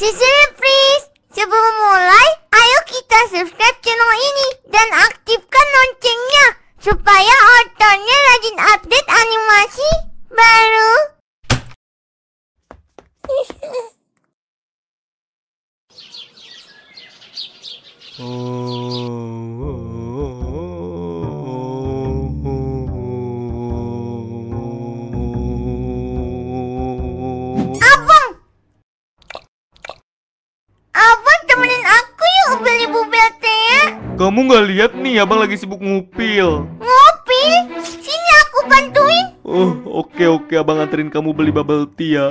Sisir please. Sebelum mulai, ayo kita subscribe channel ini dan aktifkan loncengnya supaya otornya rajin update animasi baru. Abang! Kamu nggak lihat nih abang lagi sibuk ngupil. Ngopi? Sini aku bantuin. Oh oke oke abang anterin kamu beli bubble tea ya.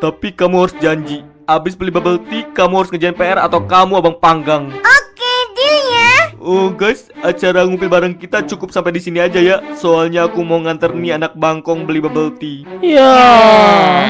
Tapi kamu harus janji. Abis beli bubble tea kamu harus ngerjain PR atau kamu abang panggang. Oke, deal ya. Oh guys, acara ngupil bareng kita cukup sampai di sini aja ya. Soalnya aku mau nganter nih anak bangkong beli bubble tea. Ya.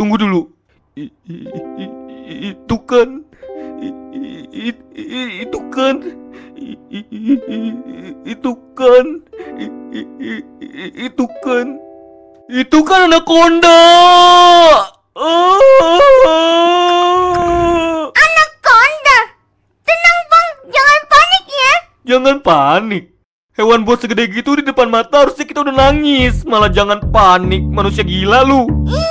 Tunggu dulu. I- i- i- i- itu kan itu kan itu kan itu kan itu kan anaconda. Ah! Anaconda. Tenang, Bang. Jangan panik ya. Jangan panik. Hewan buat segede gitu di depan mata harusnya kita udah nangis. Malah jangan panik, manusia gila lu. Iya,